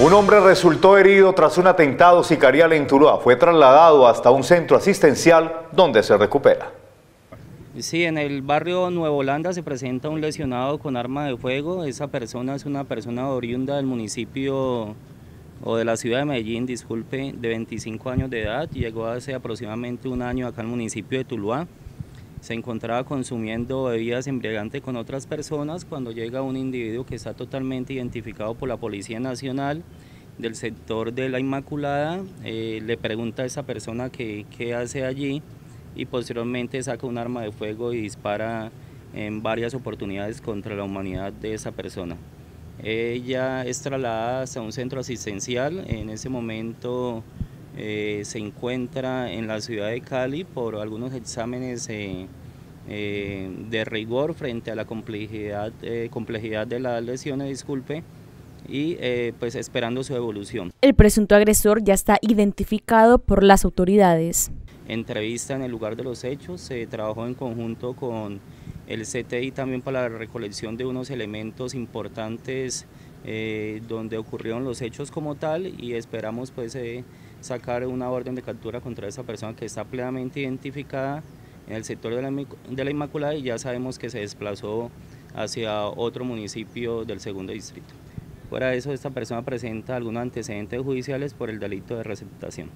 Un hombre resultó herido tras un atentado sicarial en Tuluá. Fue trasladado hasta un centro asistencial donde se recupera. Sí, en el barrio Nuevo Holanda se presenta un lesionado con arma de fuego. Esa persona es una persona oriunda del municipio o de la ciudad de Medellín, disculpe, de 25 años de edad. Llegó hace aproximadamente un año acá al municipio de Tuluá se encontraba consumiendo bebidas embriagantes con otras personas cuando llega un individuo que está totalmente identificado por la Policía Nacional del sector de la Inmaculada, eh, le pregunta a esa persona qué, qué hace allí y posteriormente saca un arma de fuego y dispara en varias oportunidades contra la humanidad de esa persona. Ella es trasladada hasta un centro asistencial, en ese momento eh, se encuentra en la ciudad de Cali por algunos exámenes eh, eh, de rigor frente a la complejidad, complejidad de las lesiones, disculpe, y pues esperando su evolución. El presunto agresor ya está identificado por las autoridades. Entrevista en el lugar de los hechos, se trabajó en conjunto con el CTI también para la recolección de unos elementos importantes donde ocurrieron los hechos como tal y esperamos pues sacar una orden de captura contra esa persona que está plenamente identificada en el sector de la, de la Inmaculada y ya sabemos que se desplazó hacia otro municipio del segundo distrito. Fuera de eso, esta persona presenta algunos antecedentes judiciales por el delito de receptación.